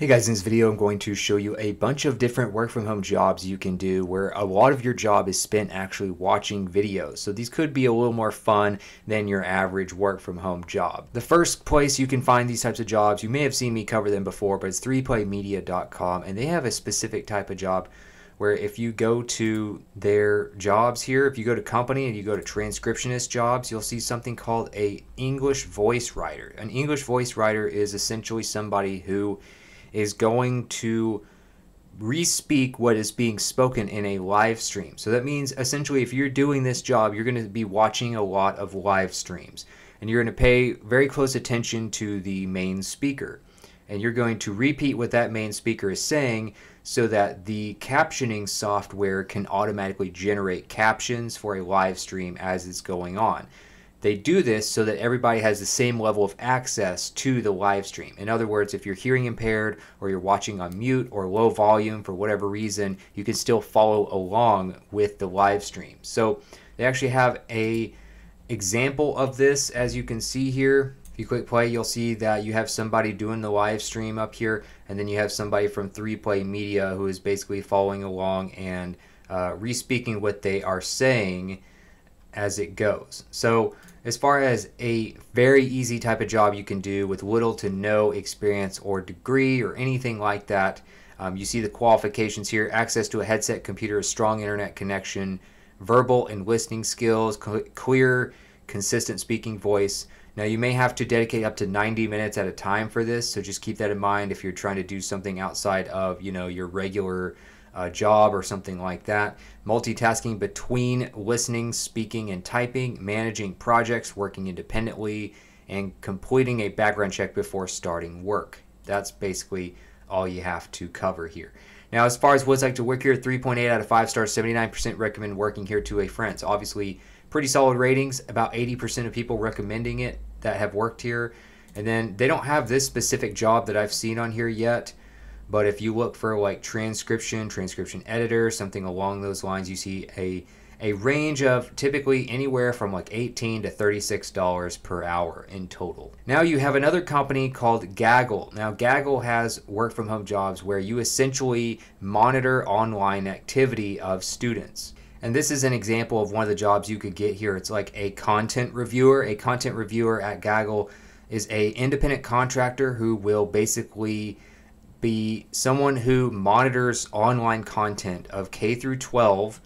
Hey guys, in this video I'm going to show you a bunch of different work from home jobs you can do where a lot of your job is spent actually watching videos. So these could be a little more fun than your average work from home job. The first place you can find these types of jobs, you may have seen me cover them before, but it's 3playmedia.com and they have a specific type of job where if you go to their jobs here, if you go to company and you go to transcriptionist jobs, you'll see something called a English voice writer. An English voice writer is essentially somebody who is going to re-speak what is being spoken in a live stream. So that means essentially if you're doing this job, you're going to be watching a lot of live streams and you're going to pay very close attention to the main speaker. And you're going to repeat what that main speaker is saying so that the captioning software can automatically generate captions for a live stream as it's going on. They do this so that everybody has the same level of access to the live stream. In other words, if you're hearing impaired or you're watching on mute or low volume for whatever reason, you can still follow along with the live stream. So they actually have a example of this as you can see here. If you click play, you'll see that you have somebody doing the live stream up here, and then you have somebody from 3Play Media who is basically following along and uh, re-speaking what they are saying as it goes. So as far as a very easy type of job you can do with little to no experience or degree or anything like that, um, you see the qualifications here access to a headset computer, a strong internet connection, verbal and listening skills, clear, consistent speaking voice. Now, you may have to dedicate up to 90 minutes at a time for this, so just keep that in mind if you're trying to do something outside of you know your regular uh, job or something like that. Multitasking between listening, speaking, and typing, managing projects, working independently, and completing a background check before starting work. That's basically all you have to cover here. Now, as far as what's like to work here, 3.8 out of 5 stars, 79% recommend working here to a friend. So obviously, pretty solid ratings. About 80% of people recommending it that have worked here. And then they don't have this specific job that I've seen on here yet. But if you look for like transcription, transcription editor, something along those lines, you see a a range of typically anywhere from like 18 to 36 dollars per hour in total. Now you have another company called Gaggle. Now Gaggle has work from home jobs where you essentially monitor online activity of students. And this is an example of one of the jobs you could get here. It's like a content reviewer. A content reviewer at Gaggle is a independent contractor who will basically be someone who monitors online content of K through 12,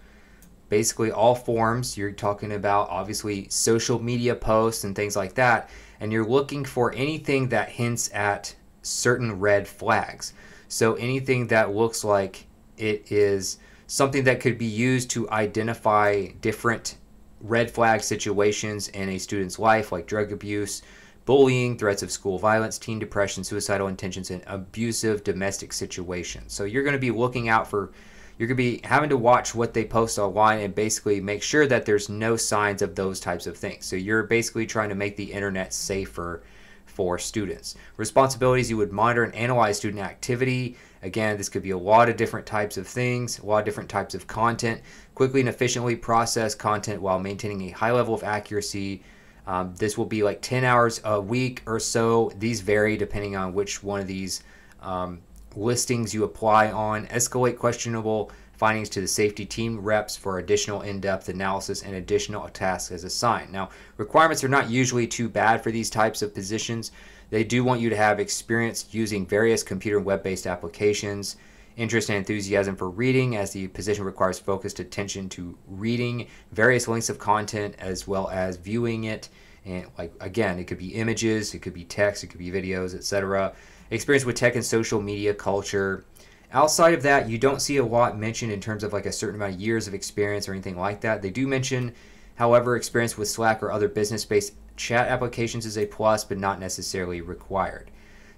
basically all forms. You're talking about obviously social media posts and things like that, and you're looking for anything that hints at certain red flags. So anything that looks like it is something that could be used to identify different red flag situations in a student's life, like drug abuse, bullying, threats of school violence, teen depression, suicidal intentions, and abusive domestic situations. So you're going to be looking out for, you're going to be having to watch what they post online and basically make sure that there's no signs of those types of things. So you're basically trying to make the internet safer for students. Responsibilities you would monitor and analyze student activity. Again, this could be a lot of different types of things, a lot of different types of content. Quickly and efficiently process content while maintaining a high level of accuracy um, this will be like 10 hours a week or so. These vary depending on which one of these um, listings you apply on. Escalate questionable findings to the safety team reps for additional in-depth analysis and additional tasks as assigned. Now, requirements are not usually too bad for these types of positions. They do want you to have experience using various computer and web-based applications, interest and enthusiasm for reading as the position requires focused attention to reading various lengths of content as well as viewing it. And like again it could be images it could be text it could be videos etc experience with tech and social media culture. Outside of that you don't see a lot mentioned in terms of like a certain amount of years of experience or anything like that. They do mention however experience with slack or other business-based chat applications is a plus but not necessarily required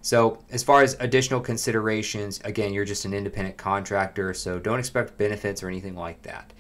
so, as far as additional considerations, again, you're just an independent contractor, so don't expect benefits or anything like that.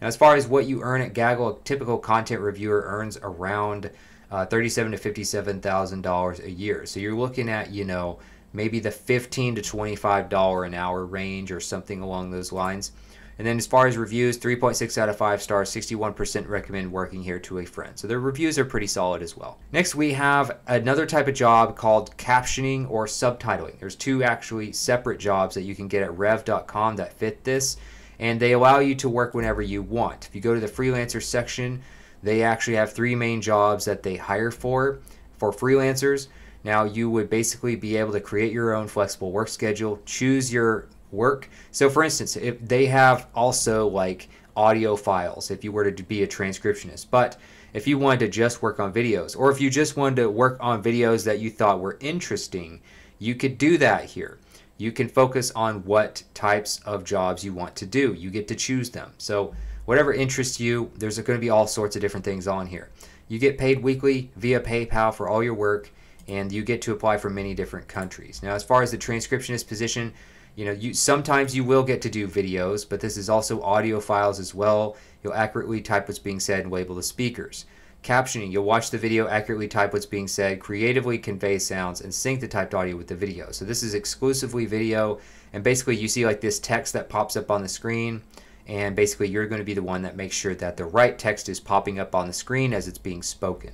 Now, as far as what you earn at Gaggle, a typical content reviewer earns around uh, thirty-seven to fifty-seven thousand dollars a year. So you're looking at, you know, maybe the fifteen to twenty-five dollar an hour range or something along those lines. And then as far as reviews, 3.6 out of 5 stars, 61% recommend working here to a friend. So their reviews are pretty solid as well. Next, we have another type of job called captioning or subtitling. There's two actually separate jobs that you can get at rev.com that fit this, and they allow you to work whenever you want. If you go to the freelancer section, they actually have three main jobs that they hire for for freelancers. Now you would basically be able to create your own flexible work schedule, choose your work. So for instance, if they have also like audio files if you were to be a transcriptionist, but if you wanted to just work on videos or if you just wanted to work on videos that you thought were interesting, you could do that here. You can focus on what types of jobs you want to do. You get to choose them. So whatever interests you, there's going to be all sorts of different things on here. You get paid weekly via PayPal for all your work and you get to apply for many different countries. Now, as far as the transcriptionist position, you know, you sometimes you will get to do videos, but this is also audio files as well. You'll accurately type what's being said and label the speakers. Captioning, you'll watch the video, accurately type what's being said, creatively convey sounds, and sync the typed audio with the video. So this is exclusively video, and basically you see like this text that pops up on the screen and basically you're going to be the one that makes sure that the right text is popping up on the screen as it's being spoken.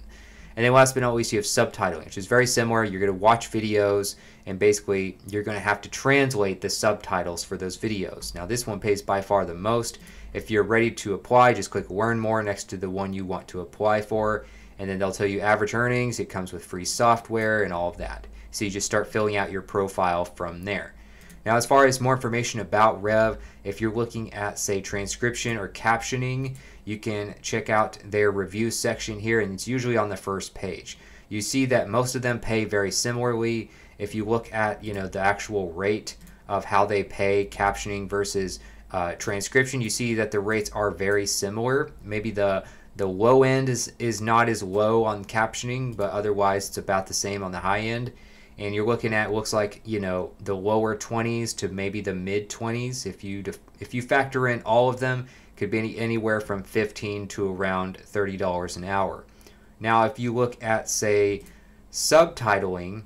And then last but not least, you have subtitling, which is very similar. You're going to watch videos, and basically you're going to have to translate the subtitles for those videos. Now this one pays by far the most. If you're ready to apply, just click Learn More next to the one you want to apply for, and then they'll tell you average earnings. It comes with free software and all of that. So you just start filling out your profile from there. Now, as far as more information about Rev, if you're looking at, say, transcription or captioning, you can check out their review section here, and it's usually on the first page. You see that most of them pay very similarly. If you look at, you know, the actual rate of how they pay captioning versus uh, transcription, you see that the rates are very similar. Maybe the the low end is is not as low on captioning, but otherwise it's about the same on the high end and you're looking at looks like you know the lower 20s to maybe the mid 20s if you if you factor in all of them could be any, anywhere from 15 to around $30 an hour now if you look at say subtitling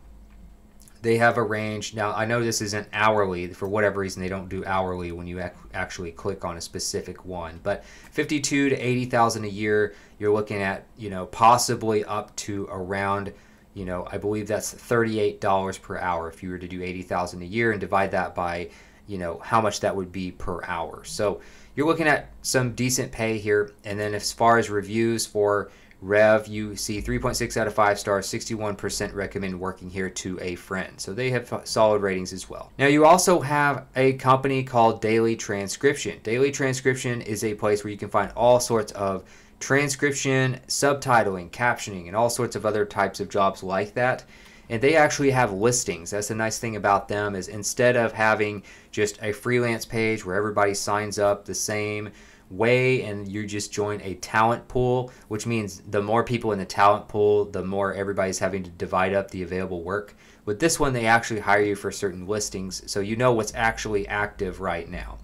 they have a range now i know this isn't hourly for whatever reason they don't do hourly when you ac- actually click on a specific one but 52 to 80,000 a year you're looking at you know possibly up to around you know, I believe that's $38 per hour if you were to do 80,000 a year and divide that by, you know, how much that would be per hour. So you're looking at some decent pay here. And then as far as reviews for Rev, you see 3.6 out of 5 stars, 61% recommend working here to a friend. So they have solid ratings as well. Now, you also have a company called Daily Transcription. Daily Transcription is a place where you can find all sorts of transcription, subtitling, captioning, and all sorts of other types of jobs like that. And they actually have listings. That's the nice thing about them is instead of having just a freelance page where everybody signs up the same way and you just join a talent pool, which means the more people in the talent pool, the more everybody's having to divide up the available work. With this one, they actually hire you for certain listings, so you know what's actually active right now.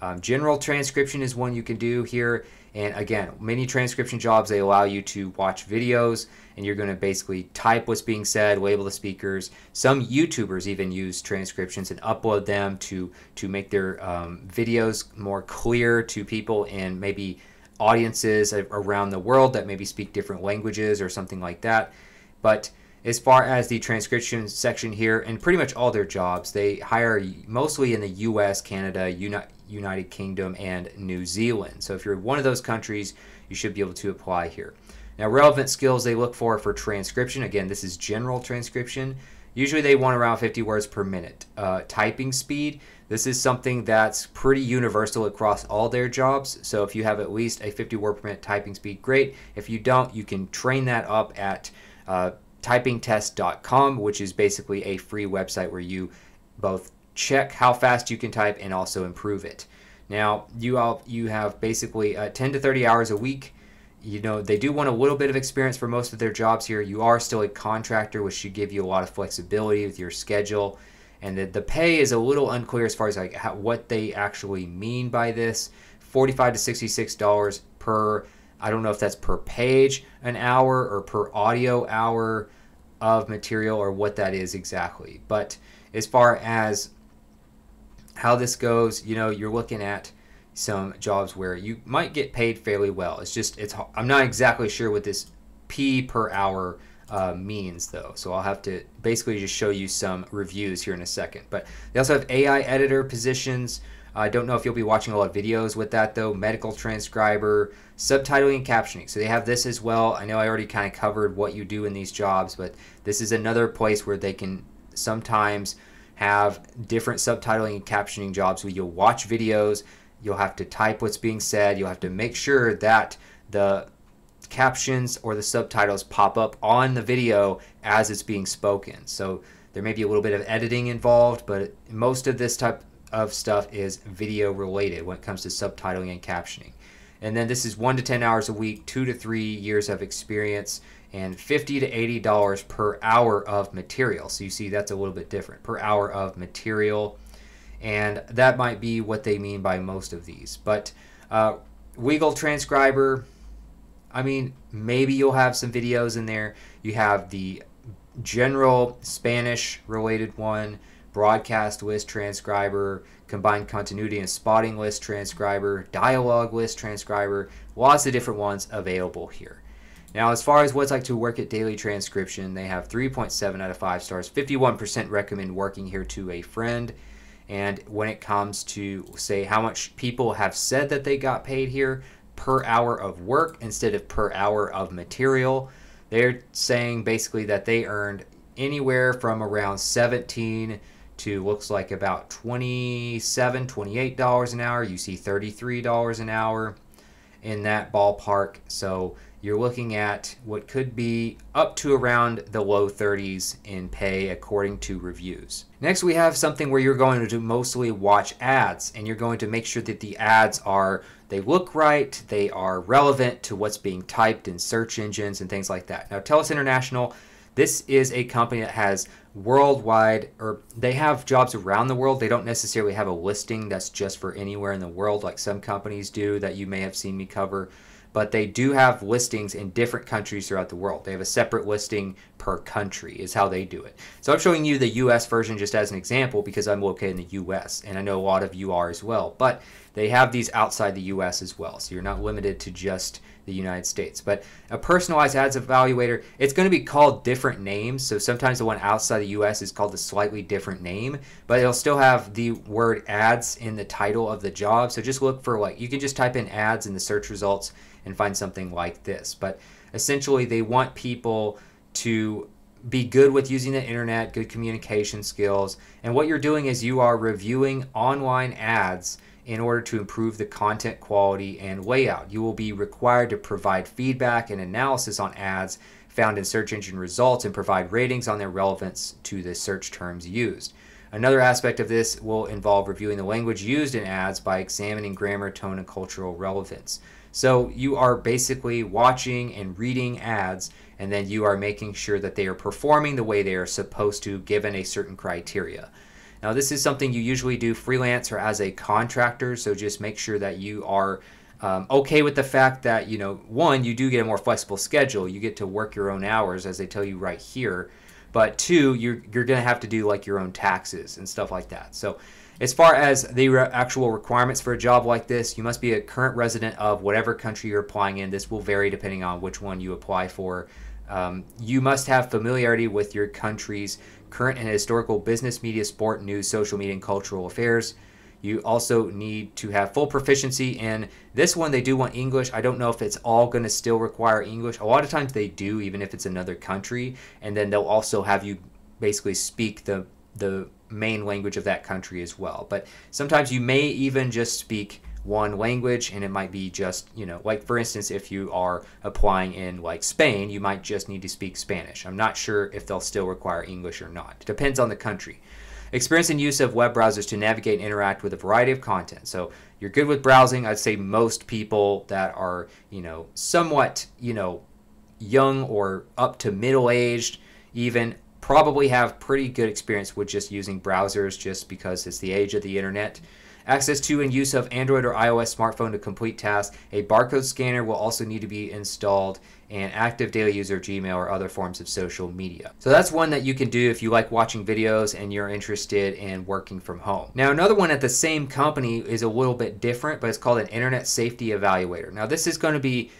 Um, general transcription is one you can do here. And again, many transcription jobs, they allow you to watch videos and you're going to basically type what's being said, label the speakers. Some YouTubers even use transcriptions and upload them to, to make their um, videos more clear to people and maybe audiences around the world that maybe speak different languages or something like that. But as far as the transcription section here, and pretty much all their jobs, they hire mostly in the US, Canada, United Kingdom, and New Zealand. So if you're one of those countries, you should be able to apply here. Now, relevant skills they look for for transcription. Again, this is general transcription. Usually they want around 50 words per minute. Uh, typing speed, this is something that's pretty universal across all their jobs. So if you have at least a 50 word per minute typing speed, great. If you don't, you can train that up at uh, typingtest.com, which is basically a free website where you both check how fast you can type and also improve it. Now, you all, you have basically uh, 10 to 30 hours a week. You know, they do want a little bit of experience for most of their jobs here. You are still a contractor, which should give you a lot of flexibility with your schedule. And the, the pay is a little unclear as far as like how, what they actually mean by this. 45 to $66 per I don't know if that's per page an hour or per audio hour of material or what that is exactly. But as far as how this goes, you know, you're looking at some jobs where you might get paid fairly well. It's just it's I'm not exactly sure what this P per hour uh, means though. So I'll have to basically just show you some reviews here in a second. But they also have AI editor positions. I don't know if you'll be watching a lot of videos with that though. Medical transcriber, subtitling and captioning. So they have this as well. I know I already kind of covered what you do in these jobs, but this is another place where they can sometimes have different subtitling and captioning jobs where you'll watch videos, you'll have to type what's being said, you'll have to make sure that the captions or the subtitles pop up on the video as it's being spoken. So there may be a little bit of editing involved, but most of this type of stuff is video related when it comes to subtitling and captioning. And then this is one to 10 hours a week, two to three years of experience, and 50 to $80 per hour of material. So you see that's a little bit different per hour of material. And that might be what they mean by most of these. But uh, Weagle transcriber, I mean, maybe you'll have some videos in there. You have the general Spanish related one, broadcast list transcriber, combined continuity and spotting list transcriber, dialogue list transcriber, lots of different ones available here. Now, as far as what it's like to work at Daily Transcription, they have 3.7 out of 5 stars. 51% recommend working here to a friend. And when it comes to, say, how much people have said that they got paid here, per hour of work instead of per hour of material. They're saying basically that they earned anywhere from around 17 to looks like about 27 $28 an hour. You see $33 an hour in that ballpark. So you're looking at what could be up to around the low 30s in pay according to reviews. Next, we have something where you're going to do mostly watch ads and you're going to make sure that the ads are they look right, they are relevant to what's being typed in search engines and things like that. Now, TELUS International, this is a company that has worldwide, or they have jobs around the world. They don't necessarily have a listing that's just for anywhere in the world like some companies do that you may have seen me cover but they do have listings in different countries throughout the world. They have a separate listing per country, is how they do it. So I'm showing you the US version just as an example because I'm located in the US, and I know a lot of you are as well. But they have these outside the US as well, so you're not limited to just the United States. But a personalized ads evaluator, it's going to be called different names. So sometimes the one outside the US is called a slightly different name, but it'll still have the word ads in the title of the job. So just look for like, you can just type in ads in the search results and find something like this. But essentially, they want people to be good with using the internet, good communication skills. And what you're doing is you are reviewing online ads in order to improve the content quality and layout. You will be required to provide feedback and analysis on ads found in search engine results and provide ratings on their relevance to the search terms used. Another aspect of this will involve reviewing the language used in ads by examining grammar, tone, and cultural relevance. So you are basically watching and reading ads, and then you are making sure that they are performing the way they are supposed to given a certain criteria. Now, this is something you usually do freelance or as a contractor, so just make sure that you are um, okay with the fact that, you know, one, you do get a more flexible schedule. You get to work your own hours, as they tell you right here. But two, you're, you're going to have to do like your own taxes and stuff like that. So, as far as the re- actual requirements for a job like this, you must be a current resident of whatever country you're applying in. This will vary depending on which one you apply for. Um, you must have familiarity with your country's current and historical business, media, sport, news, social media, and cultural affairs. You also need to have full proficiency in this one. They do want English. I don't know if it's all going to still require English. A lot of times they do, even if it's another country. And then they'll also have you basically speak the the main language of that country as well. But sometimes you may even just speak one language and it might be just you know like for instance if you are applying in like spain you might just need to speak spanish. I'm not sure if they'll still require english or not. Depends on the country. Experience and use of web browsers to navigate and interact with a variety of content. So you're good with browsing. I'd say most people that are you know somewhat you know young or up to middle aged even probably have pretty good experience with just using browsers just because it's the age of the internet access to and use of Android or iOS smartphone to complete tasks. A barcode scanner will also need to be installed and active daily user Gmail or other forms of social media. So that's one that you can do if you like watching videos and you're interested in working from home. Now another one at the same company is a little bit different, but it's called an Internet Safety Evaluator. Now this is going to be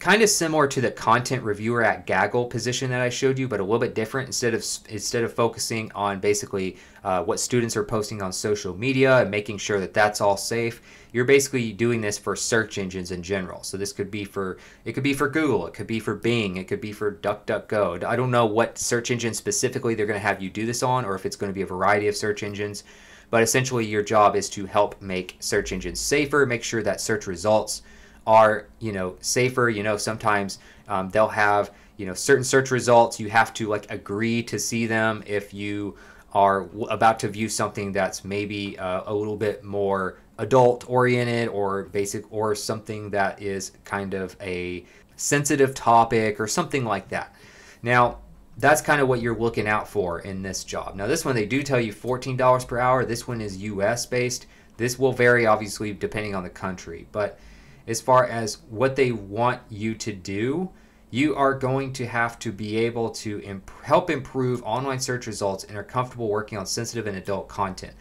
kind of similar to the content reviewer at Gaggle position that I showed you, but a little bit different. Instead of instead of focusing on basically uh, what students are posting on social media and making sure that that's all safe, you're basically doing this for search engines in general. So this could be for it could be for Google, it could be for Bing, it could be for DuckDuckGo. I don't know what search engine specifically they're going to have you do this on, or if it's going to be a variety of search engines. But essentially, your job is to help make search engines safer, make sure that search results are you know safer. You know sometimes um, they'll have you know certain search results. You have to like agree to see them if you are about to view something that's maybe uh, a little bit more adult oriented or basic or something that is kind of a sensitive topic or something like that. Now that's kind of what you're looking out for in this job. Now this one they do tell you $14 per hour. This one is us based. This will vary obviously depending on the country. But as far as what they want you to do, you are going to have to be able to imp- help improve online search results and are comfortable working on sensitive and adult content.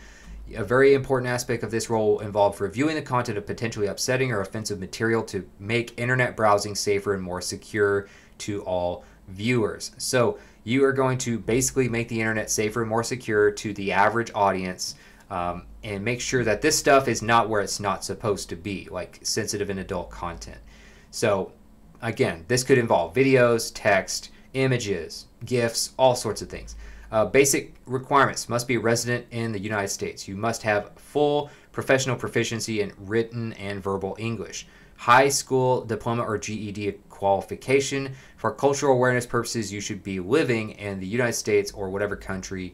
A very important aspect of this role will involve reviewing the content of potentially upsetting or offensive material to make internet browsing safer and more secure to all viewers. So, you are going to basically make the internet safer and more secure to the average audience um, and make sure that this stuff is not where it's not supposed to be, like sensitive and adult content. So, again, this could involve videos, text, images, GIFs, all sorts of things. Uh, basic requirements must be resident in the United States. You must have full professional proficiency in written and verbal English. High school diploma or GED qualification. For cultural awareness purposes, you should be living in the United States or whatever country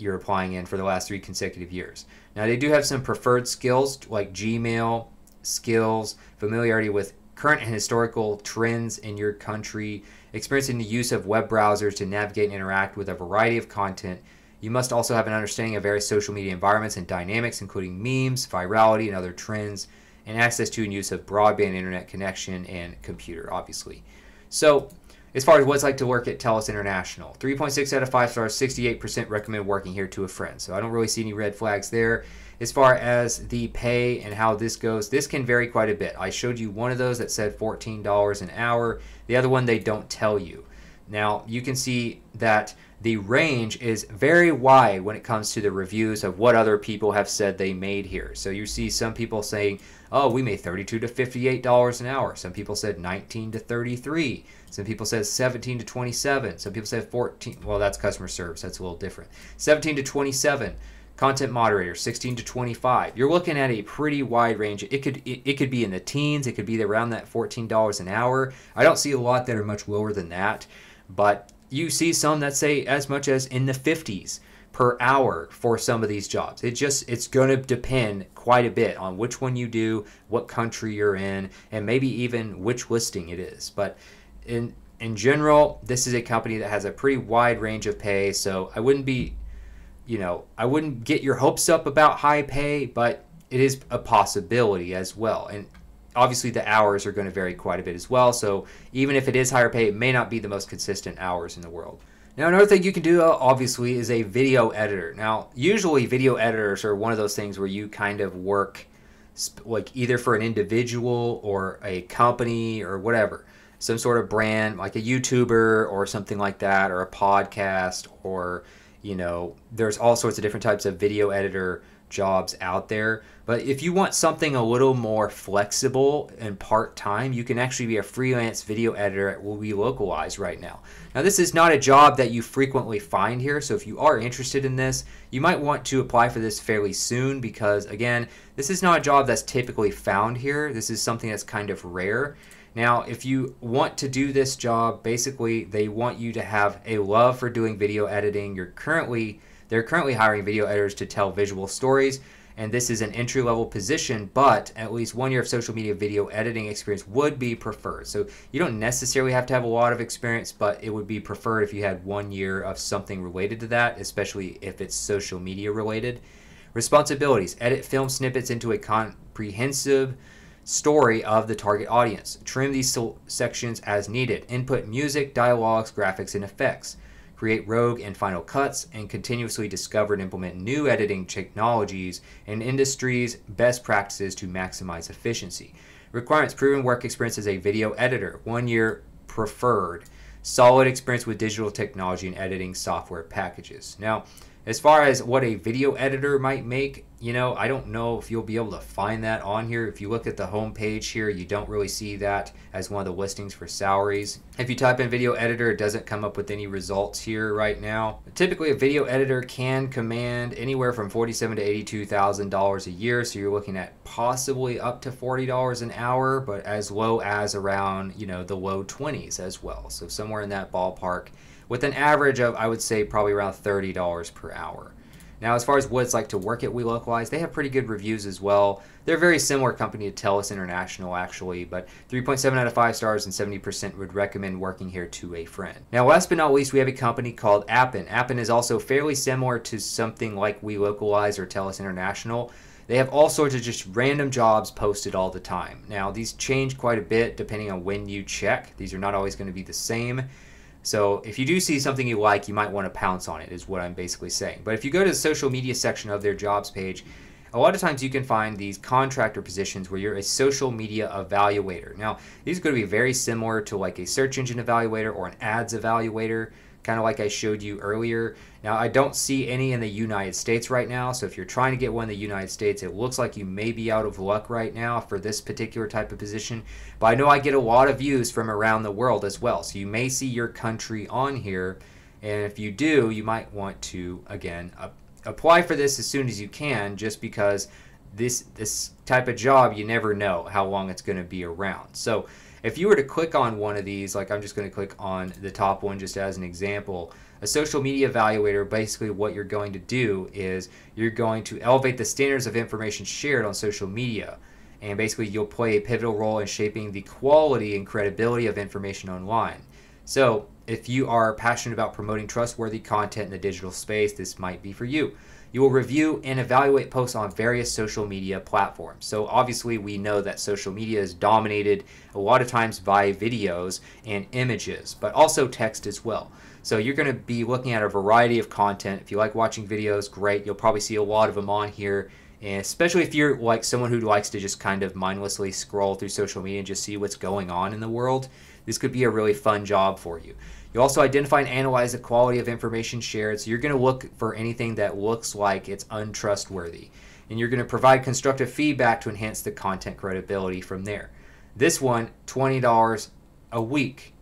you're applying in for the last three consecutive years. Now, they do have some preferred skills like Gmail skills, familiarity with current and historical trends in your country, experiencing the use of web browsers to navigate and interact with a variety of content. You must also have an understanding of various social media environments and dynamics, including memes, virality, and other trends, and access to and use of broadband internet connection and computer, obviously. So, as far as what it's like to work at TELUS International, 3.6 out of 5 stars, 68% recommend working here to a friend. So I don't really see any red flags there. As far as the pay and how this goes, this can vary quite a bit. I showed you one of those that said $14 an hour. The other one they don't tell you. Now, you can see that the range is very wide when it comes to the reviews of what other people have said they made here. So you see some people saying, "Oh, we made 32 to 58 dollars an hour." Some people said 19 to 33. Some people said 17 to 27. Some people said 14. Well, that's customer service. That's a little different. 17 to 27. Content moderator 16 to 25. You're looking at a pretty wide range. It could it, it could be in the teens. It could be around that $14 an hour. I don't see a lot that are much lower than that, but you see some that say as much as in the 50s per hour for some of these jobs. It just it's going to depend quite a bit on which one you do, what country you're in, and maybe even which listing it is. But in in general, this is a company that has a pretty wide range of pay, so I wouldn't be you know, I wouldn't get your hopes up about high pay, but it is a possibility as well. And obviously the hours are going to vary quite a bit as well. So even if it is higher pay, it may not be the most consistent hours in the world. Now, another thing you can do, uh, obviously, is a video editor. Now, usually video editors are one of those things where you kind of work like either for an individual or a company or whatever, some sort of brand, like a YouTuber or something like that, or a podcast, or, you know, there's all sorts of different types of video editor jobs out there. But if you want something a little more flexible and part time, you can actually be a freelance video editor at Will Be Localized right now. Now, this is not a job that you frequently find here, so if you are interested in this, you might want to apply for this fairly soon because, again, this is not a job that's typically found here. This is something that's kind of rare. Now, if you want to do this job, basically they want you to have a love for doing video editing. You're currently they're currently hiring video editors to tell visual stories, and this is an entry level position, but at least one year of social media video editing experience would be preferred. So you don't necessarily have to have a lot of experience, but it would be preferred if you had one year of something related to that, especially if it's social media related. Responsibilities edit film snippets into a comprehensive story of the target audience. Trim these sections as needed. Input music, dialogues, graphics, and effects. Create rogue and final cuts and continuously discover and implement new editing technologies and industry's best practices to maximize efficiency. Requirements proven work experience as a video editor, one year preferred. Solid experience with digital technology and editing software packages. Now, as far as what a video editor might make, you know, I don't know if you'll be able to find that on here. If you look at the home page here, you don't really see that as one of the listings for salaries. If you type in video editor, it doesn't come up with any results here right now. Typically, a video editor can command anywhere from forty-seven to eighty-two thousand dollars a year, so you're looking at possibly up to forty dollars an hour, but as low as around you know the low twenties as well. So somewhere in that ballpark with an average of, I would say, probably around $30 per hour. Now, as far as what it's like to work at Welocalize, they have pretty good reviews as well. They're a very similar company to TELUS International, actually, but 3.7 out of 5 stars and 70% would recommend working here to a friend. Now, last but not least, we have a company called Appen. Appen is also fairly similar to something like Welocalize or TELUS International. They have all sorts of just random jobs posted all the time. Now, these change quite a bit depending on when you check. These are not always going to be the same. So if you do see something you like, you might want to pounce on it, is what I'm basically saying. But if you go to the social media section of their jobs page, a lot of times you can find these contractor positions where you're a social media evaluator. Now, these are going to be very similar to like a search engine evaluator or an ads evaluator kind of like I showed you earlier. Now, I don't see any in the United States right now, so if you're trying to get one in the United States, it looks like you may be out of luck right now for this particular type of position. But I know I get a lot of views from around the world as well, so you may see your country on here. And if you do, you might want to, again, apply for this as soon as you can, just because this this type of job, you never know how long it's going to be around. So if you were to click on one of these, like I'm just going to click on the top one just as an example, a social media evaluator, basically what you're going to do is you're going to elevate the standards of information shared on social media. And basically you'll play a pivotal role in shaping the quality and credibility of information online. So if you are passionate about promoting trustworthy content in the digital space, this might be for you. You will review and evaluate posts on various social media platforms. So obviously we know that social media is dominated a lot of times by videos and images, but also text as well. So you're going to be looking at a variety of content. If you like watching videos, great. You'll probably see a lot of them on here. And especially if you're like someone who likes to just kind of mindlessly scroll through social media and just see what's going on in the world, this could be a really fun job for you. You also identify and analyze the quality of information shared. So you're going to look for anything that looks like it's untrustworthy. And you're going to provide constructive feedback to enhance the content credibility from there. This one, $20 a week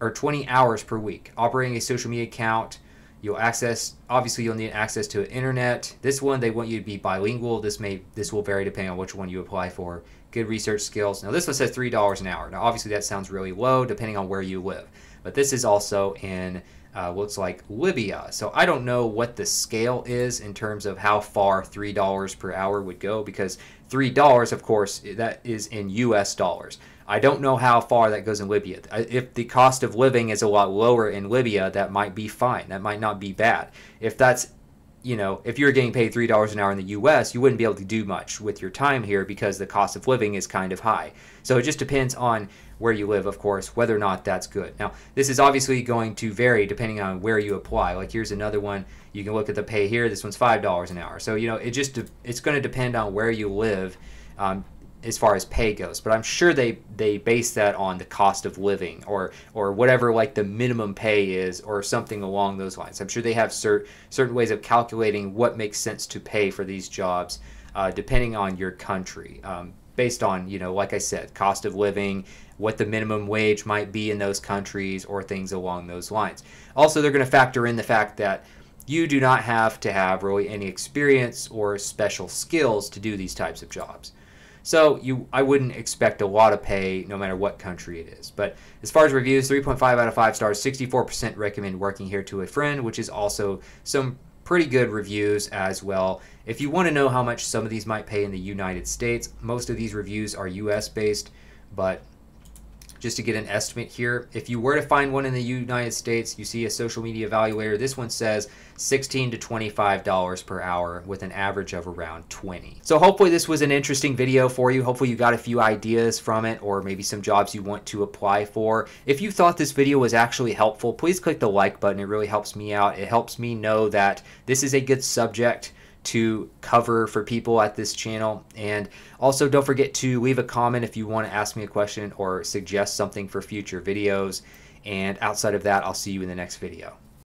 or 20 hours per week. Operating a social media account, you'll access obviously you'll need access to internet. This one they want you to be bilingual. This may this will vary depending on which one you apply for. Good research skills. Now this one says $3 an hour. Now obviously that sounds really low depending on where you live. But this is also in uh, looks like Libya. So I don't know what the scale is in terms of how far $3 per hour would go because $3, of course, that is in US dollars. I don't know how far that goes in Libya. If the cost of living is a lot lower in Libya, that might be fine. That might not be bad. If that's you know, if you're getting paid three dollars an hour in the U.S., you wouldn't be able to do much with your time here because the cost of living is kind of high. So it just depends on where you live, of course, whether or not that's good. Now, this is obviously going to vary depending on where you apply. Like here's another one. You can look at the pay here. This one's five dollars an hour. So you know, it just it's going to depend on where you live. Um, as far as pay goes. But I'm sure they they base that on the cost of living or or whatever like the minimum pay is or something along those lines. I'm sure they have cert, certain ways of calculating what makes sense to pay for these jobs uh, depending on your country. Um, based on you know like i said cost of living what the minimum wage might be in those countries or things along those lines also they're going to factor in the fact that you do not have to have really any experience or special skills to do these types of jobs so you, I wouldn't expect a lot of pay no matter what country it is. But as far as reviews, 3.5 out of 5 stars, 64% recommend working here to a friend, which is also some pretty good reviews as well. If you want to know how much some of these might pay in the United States, most of these reviews are US based, but just to get an estimate here. If you were to find one in the United States, you see a social media evaluator. This one says 16 to $25 per hour with an average of around 20. So hopefully this was an interesting video for you. Hopefully you got a few ideas from it or maybe some jobs you want to apply for. If you thought this video was actually helpful, please click the like button. It really helps me out. It helps me know that this is a good subject to cover for people at this channel. And also don't forget to leave a comment if you want to ask me a question or suggest something for future videos. And outside of that, I'll see you in the next video.